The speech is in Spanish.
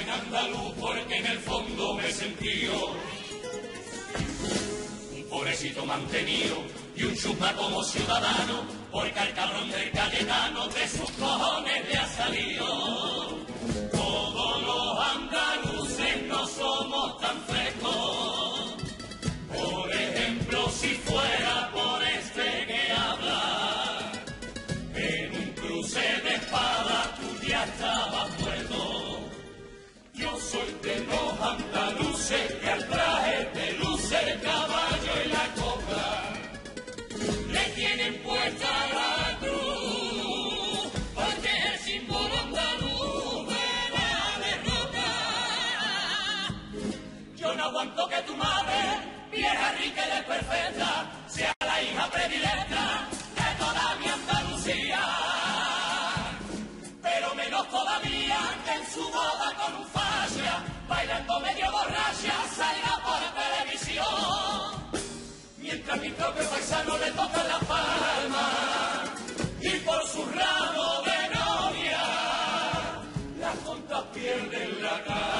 en andaluz porque en el fondo me sentí un pobrecito mantenido y un chusma como ciudadano, porque al cabrón del Cayetano de sus cojones le No aguanto que tu madre, vieja rica y desperfecta, sea la hija predilecta de toda mi Andalucía. Pero menos todavía que en su boda con un fascia, bailando medio borracha, salga por televisión. Mientras mi propio paisano le toca la palma y por su ramo de novia, las tontas pierden la cara.